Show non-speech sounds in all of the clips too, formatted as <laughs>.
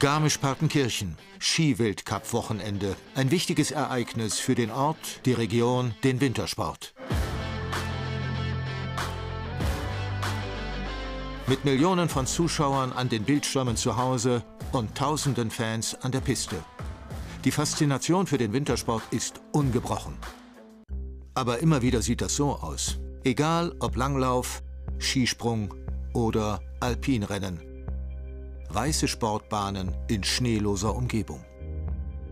Garmisch-Partenkirchen, Skiweltcup-Wochenende. Ein wichtiges Ereignis für den Ort, die Region, den Wintersport. Mit Millionen von Zuschauern an den Bildschirmen zu Hause und tausenden Fans an der Piste. Die Faszination für den Wintersport ist ungebrochen. Aber immer wieder sieht das so aus. Egal ob Langlauf, Skisprung oder Alpinrennen weiße Sportbahnen in schneeloser Umgebung.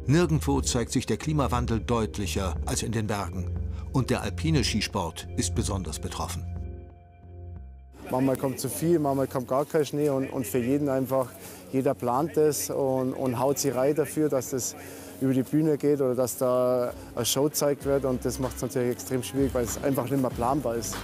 Nirgendwo zeigt sich der Klimawandel deutlicher als in den Bergen. Und der alpine Skisport ist besonders betroffen. Manchmal kommt zu viel, manchmal kommt gar kein Schnee und, und für jeden einfach, jeder plant es und, und haut sich rein dafür, dass das über die Bühne geht oder dass da eine Show gezeigt wird und das macht es natürlich extrem schwierig, weil es einfach nicht mehr planbar ist.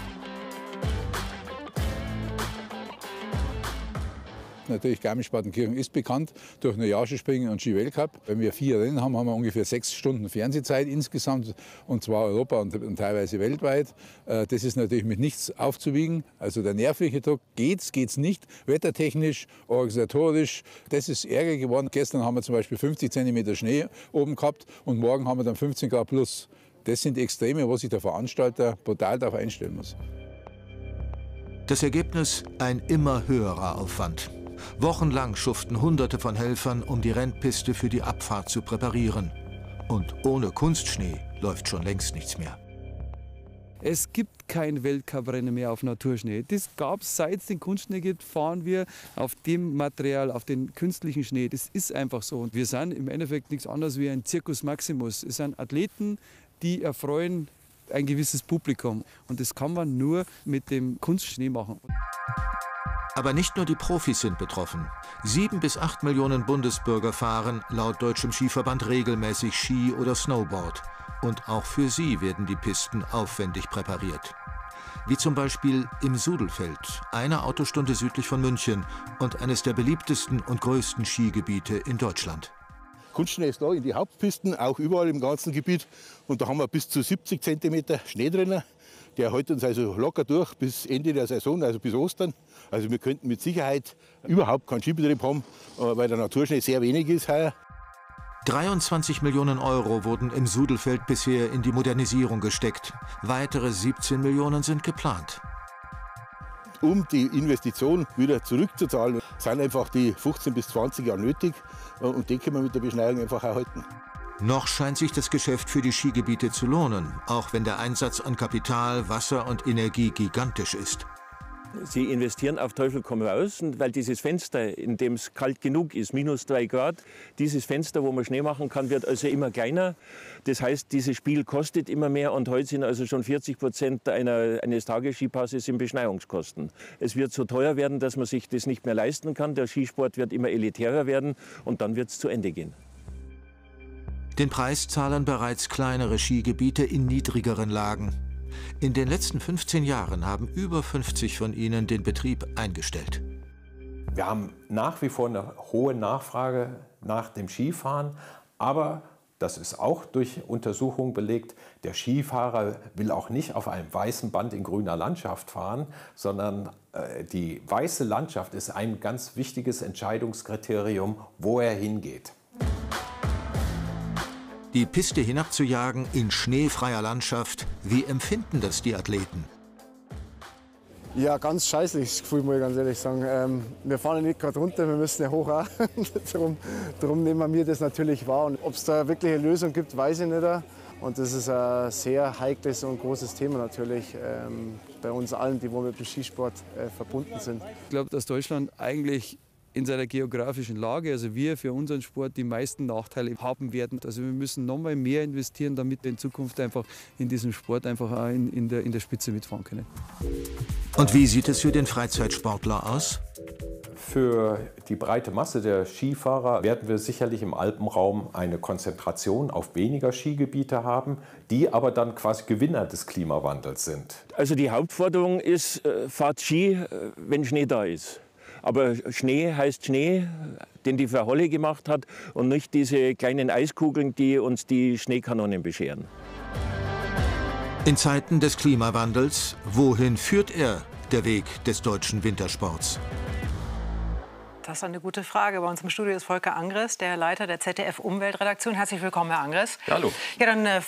Natürlich Garmisch-Partenkirchen ist bekannt durch eine Jahrspringen und Ski-Weltcup. Wenn wir vier Rennen haben, haben wir ungefähr sechs Stunden Fernsehzeit insgesamt, und zwar Europa und, und teilweise weltweit. Äh, das ist natürlich mit nichts aufzuwiegen. Also der nervliche Druck geht's, geht's nicht, wettertechnisch, organisatorisch. Das ist Ärger geworden. Gestern haben wir zum Beispiel 50 cm Schnee oben gehabt und morgen haben wir dann 15 Grad plus. Das sind Extreme, wo sich der Veranstalter brutal darauf einstellen muss. Das Ergebnis ein immer höherer Aufwand. Wochenlang schuften Hunderte von Helfern, um die Rennpiste für die Abfahrt zu präparieren. Und ohne Kunstschnee läuft schon längst nichts mehr. Es gibt kein Weltcuprennen mehr auf Naturschnee. Das gab es, seit es den Kunstschnee gibt, fahren wir auf dem Material, auf den künstlichen Schnee. Das ist einfach so. Und wir sind im Endeffekt nichts anderes wie ein Circus Maximus. Es sind Athleten, die erfreuen ein gewisses Publikum. Und das kann man nur mit dem Kunstschnee machen. Aber nicht nur die Profis sind betroffen. Sieben bis acht Millionen Bundesbürger fahren laut Deutschem Skiverband regelmäßig Ski oder Snowboard. Und auch für sie werden die Pisten aufwendig präpariert. Wie zum Beispiel im Sudelfeld, eine Autostunde südlich von München und eines der beliebtesten und größten Skigebiete in Deutschland. Kunstschnee ist da in die Hauptpisten, auch überall im ganzen Gebiet. Und da haben wir bis zu 70 cm Schnee drin. Der hält uns also locker durch bis Ende der Saison, also bis Ostern. Also wir könnten mit Sicherheit überhaupt keinen Skibetrieb haben, äh, weil der Naturschnee sehr wenig ist heuer. 23 Millionen Euro wurden im Sudelfeld bisher in die Modernisierung gesteckt. Weitere 17 Millionen sind geplant. Um die Investition wieder zurückzuzahlen, sind einfach die 15 bis 20 Jahre nötig. Äh, und die können wir mit der Beschneidung einfach erhalten. Noch scheint sich das Geschäft für die Skigebiete zu lohnen, auch wenn der Einsatz an Kapital, Wasser und Energie gigantisch ist. Sie investieren auf Teufel komm raus, weil dieses Fenster, in dem es kalt genug ist, minus drei Grad, dieses Fenster, wo man Schnee machen kann, wird also immer kleiner. Das heißt, dieses Spiel kostet immer mehr und heute sind also schon 40 Prozent einer, eines Tagesskipasses in Beschneiungskosten. Es wird so teuer werden, dass man sich das nicht mehr leisten kann. Der Skisport wird immer elitärer werden und dann wird es zu Ende gehen. Den Preis zahlen bereits kleinere Skigebiete in niedrigeren Lagen. In den letzten 15 Jahren haben über 50 von ihnen den Betrieb eingestellt. Wir haben nach wie vor eine hohe Nachfrage nach dem Skifahren, aber das ist auch durch Untersuchungen belegt. Der Skifahrer will auch nicht auf einem weißen Band in grüner Landschaft fahren, sondern äh, die weiße Landschaft ist ein ganz wichtiges Entscheidungskriterium, wo er hingeht. Die Piste hinabzujagen in schneefreier Landschaft, wie empfinden das die Athleten? Ja, ganz scheißliches Gefühl, muss ich ganz ehrlich sagen. Ähm, wir fahren ja nicht gerade runter, wir müssen ja hoch auch. <laughs> darum, darum nehmen wir das natürlich wahr. Ob es da wirklich eine Lösung gibt, weiß ich nicht. Und das ist ein sehr heikles und großes Thema natürlich ähm, bei uns allen, die mit dem Skisport äh, verbunden sind. Ich glaube, dass Deutschland eigentlich in seiner geografischen Lage, also wir für unseren Sport die meisten Nachteile haben werden. Also wir müssen noch mal mehr investieren, damit wir in Zukunft einfach in diesem Sport einfach auch in, in, der, in der Spitze mitfahren können. Und wie sieht es für den Freizeitsportler aus? Für die breite Masse der Skifahrer werden wir sicherlich im Alpenraum eine Konzentration auf weniger Skigebiete haben, die aber dann quasi Gewinner des Klimawandels sind. Also die Hauptforderung ist, äh, fahrt Ski, äh, wenn Schnee da ist. Aber Schnee heißt Schnee, den die Frau Holle gemacht hat und nicht diese kleinen Eiskugeln, die uns die Schneekanonen bescheren. In Zeiten des Klimawandels, wohin führt er, der Weg des deutschen Wintersports? Das ist eine gute Frage. Bei uns im Studio ist Volker Angres, der Leiter der ZDF-Umweltredaktion. Herzlich willkommen, Herr Angres. Hallo. Ja, dann äh,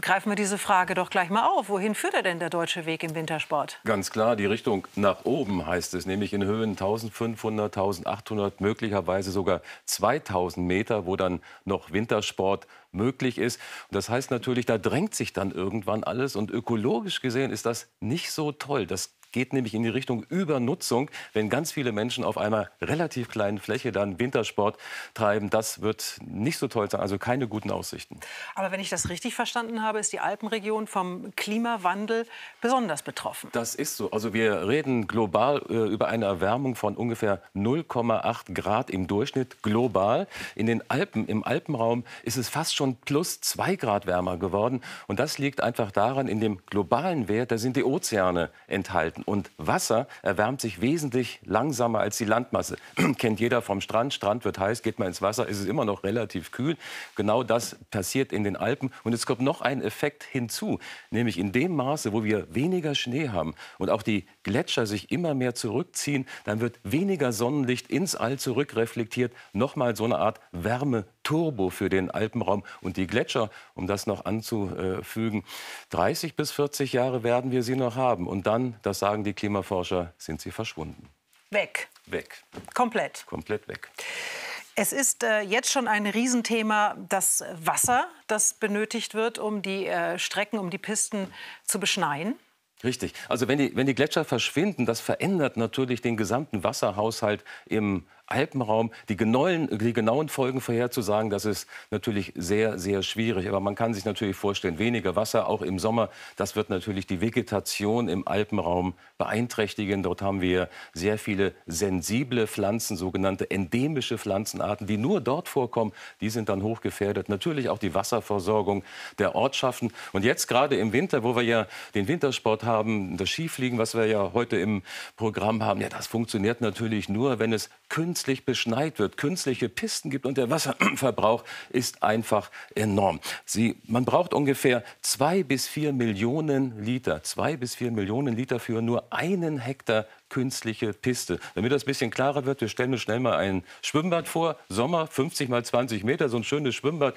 greifen wir diese Frage doch gleich mal auf. Wohin führt er denn der deutsche Weg im Wintersport? Ganz klar, die Richtung nach oben heißt es, nämlich in Höhen 1500, 1800, möglicherweise sogar 2000 Meter, wo dann noch Wintersport möglich ist. Und das heißt natürlich, da drängt sich dann irgendwann alles. Und ökologisch gesehen ist das nicht so toll. Das geht nämlich in die Richtung Übernutzung, wenn ganz viele Menschen auf einer relativ kleinen Fläche dann Wintersport treiben. Das wird nicht so toll sein, also keine guten Aussichten. Aber wenn ich das richtig verstanden habe, ist die Alpenregion vom Klimawandel besonders betroffen. Das ist so. Also wir reden global äh, über eine Erwärmung von ungefähr 0,8 Grad im Durchschnitt global. In den Alpen, im Alpenraum ist es fast schon plus 2 Grad wärmer geworden. Und das liegt einfach daran, in dem globalen Wert, da sind die Ozeane enthalten. Und Wasser erwärmt sich wesentlich langsamer als die Landmasse. <clears throat> Kennt jeder vom Strand. Strand wird heiß, geht man ins Wasser, ist es immer noch relativ kühl. Genau das passiert in den Alpen. Und es kommt noch ein Effekt hinzu, nämlich in dem Maße, wo wir weniger Schnee haben und auch die Gletscher sich immer mehr zurückziehen, dann wird weniger Sonnenlicht ins All zurückreflektiert. Nochmal so eine Art Wärmeturbo für den Alpenraum. Und die Gletscher, um das noch anzufügen, 30 bis 40 Jahre werden wir sie noch haben. Und dann, das sagen die Klimaforscher, sind sie verschwunden. Weg. Weg. Komplett. Komplett weg. Es ist äh, jetzt schon ein Riesenthema das Wasser, das benötigt wird, um die äh, Strecken, um die Pisten zu beschneien. Richtig. Also wenn die, wenn die Gletscher verschwinden, das verändert natürlich den gesamten Wasserhaushalt im Alpenraum. Die genauen, die genauen Folgen vorherzusagen, das ist natürlich sehr, sehr schwierig. Aber man kann sich natürlich vorstellen, weniger Wasser, auch im Sommer, das wird natürlich die Vegetation im Alpenraum beeinträchtigen. Dort haben wir sehr viele sensible Pflanzen, sogenannte endemische Pflanzenarten, die nur dort vorkommen. Die sind dann hochgefährdet. Natürlich auch die Wasserversorgung der Ortschaften. Und jetzt gerade im Winter, wo wir ja den Wintersport haben, das Skifliegen, was wir ja heute im Programm haben, ja, das funktioniert natürlich nur, wenn es künstlich beschneit wird, künstliche Pisten gibt und der Wasserverbrauch ist einfach enorm. Sie, man braucht ungefähr zwei bis vier Millionen Liter, zwei bis vier Millionen Liter für nur einen Hektar künstliche Piste. Damit das ein bisschen klarer wird, wir stellen uns schnell mal ein Schwimmbad vor, Sommer, 50 mal 20 Meter, so ein schönes Schwimmbad.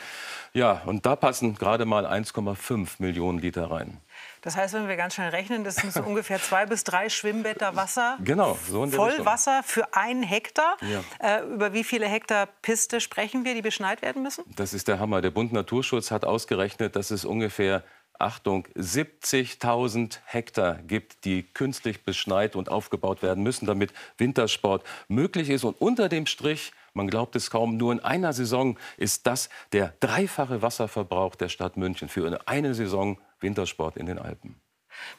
Ja, und da passen gerade mal 1,5 Millionen Liter rein. Das heißt, wenn wir ganz schnell rechnen, das sind so <laughs> ungefähr zwei bis drei Schwimmbäder Wasser. Genau, so in der Vollwasser für einen Hektar. Ja. Äh, über wie viele Hektar Piste sprechen wir, die beschneit werden müssen? Das ist der Hammer. Der Bund Naturschutz hat ausgerechnet, dass es ungefähr Achtung, 70.000 Hektar gibt, die künstlich beschneit und aufgebaut werden müssen, damit Wintersport möglich ist. Und unter dem Strich, man glaubt es kaum, nur in einer Saison ist das der dreifache Wasserverbrauch der Stadt München für eine Saison Wintersport in den Alpen.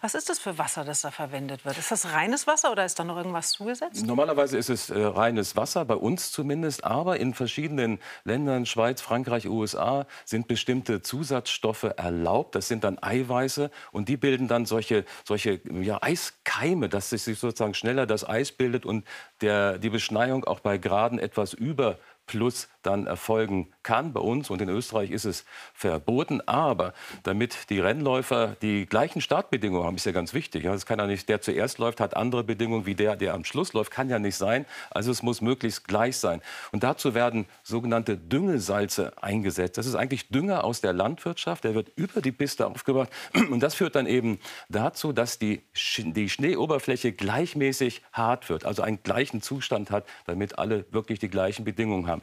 Was ist das für Wasser, das da verwendet wird? Ist das reines Wasser oder ist da noch irgendwas zugesetzt? Normalerweise ist es äh, reines Wasser, bei uns zumindest. Aber in verschiedenen Ländern, Schweiz, Frankreich, USA, sind bestimmte Zusatzstoffe erlaubt. Das sind dann Eiweiße und die bilden dann solche, solche ja, Eiskeime, dass sich sozusagen schneller das Eis bildet und der, die Beschneiung auch bei Graden etwas über Plus dann erfolgen kann. Bei uns und in Österreich ist es verboten. Aber damit die Rennläufer die gleichen Startbedingungen haben, ist ja ganz wichtig. Es kann ja nicht, der zuerst läuft, hat andere Bedingungen wie der, der am Schluss läuft. Kann ja nicht sein. Also es muss möglichst gleich sein. Und dazu werden sogenannte Düngesalze eingesetzt. Das ist eigentlich Dünger aus der Landwirtschaft. Der wird über die Piste aufgebracht. <clears throat> Und das führt dann eben dazu, dass die, die Schneeoberfläche gleichmäßig hart wird. Also einen gleichen Zustand hat, damit alle wirklich die gleichen Bedingungen haben haben.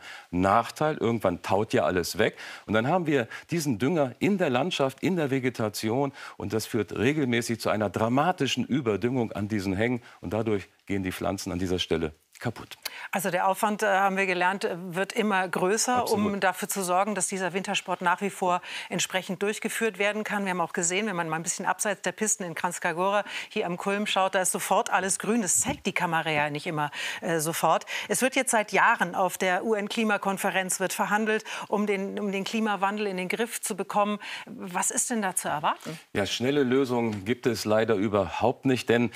Nachteil, irgendwann taut ja alles weg. Und dann haben wir diesen Dünger in der Landschaft, in der Vegetation. Und das führt regelmäßig zu einer dramatischen Überdüngung an diesen Hängen. Und dadurch gehen die Pflanzen an dieser Stelle kaputt. Also der Aufwand, äh, haben wir gelernt, äh, wird immer größer, Absolut. um dafür zu sorgen, dass dieser Wintersport nach wie vor entsprechend durchgeführt werden kann. Wir haben auch gesehen, wenn man mal ein bisschen abseits der Pisten in Kranjskagora hier am Kulm schaut, da ist sofort alles grün. Das zeigt die Kamera ja nicht immer äh, sofort. Es wird jetzt seit Jahren auf der UN-Klimakonferenz wird verhandelt, um den, um den Klimawandel in den Griff zu bekommen. Was ist denn da zu erwarten? Ja, schnelle Lösungen gibt es leider überhaupt nicht, denn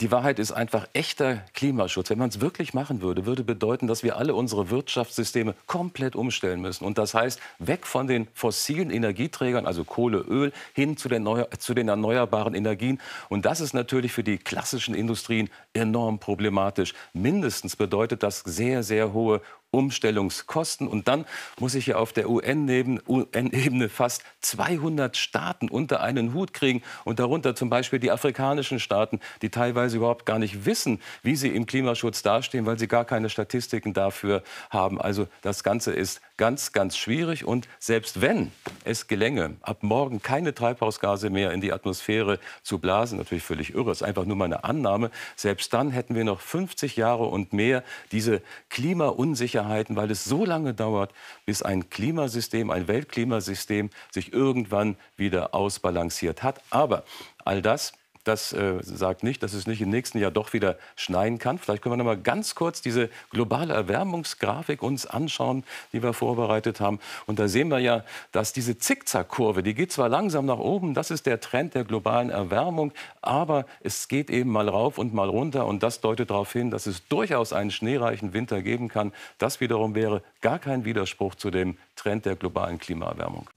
die Wahrheit ist einfach echter Klimaschutz. Wenn man es wirklich wirklich machen würde, würde bedeuten, dass wir alle unsere Wirtschaftssysteme komplett umstellen müssen. Und das heißt, weg von den fossilen Energieträgern, also Kohle, Öl, hin zu den, Neu zu den erneuerbaren Energien. Und das ist natürlich für die klassischen Industrien enorm problematisch. Mindestens bedeutet das sehr, sehr hohe Umstellungskosten. Und dann muss ich ja auf der UN-Ebene fast 200 Staaten unter einen Hut kriegen und darunter zum Beispiel die afrikanischen Staaten, die teilweise überhaupt gar nicht wissen, wie sie im Klimaschutz dastehen, weil sie gar keine Statistiken dafür haben. Also das Ganze ist ganz, ganz schwierig. Und selbst wenn es gelänge, ab morgen keine Treibhausgase mehr in die Atmosphäre zu blasen, natürlich völlig irre, ist einfach nur mal eine Annahme, selbst dann hätten wir noch 50 Jahre und mehr diese Klimaunsicherheiten, weil es so lange dauert, bis ein Klimasystem, ein Weltklimasystem sich irgendwann wieder ausbalanciert hat. Aber all das das äh, sagt nicht, dass es nicht im nächsten Jahr doch wieder schneien kann. Vielleicht können wir noch mal ganz kurz diese globale Erwärmungsgrafik uns anschauen, die wir vorbereitet haben. Und da sehen wir ja, dass diese Zickzackkurve, die geht zwar langsam nach oben, das ist der Trend der globalen Erwärmung, aber es geht eben mal rauf und mal runter. Und das deutet darauf hin, dass es durchaus einen schneereichen Winter geben kann. Das wiederum wäre gar kein Widerspruch zu dem Trend der globalen Klimaerwärmung.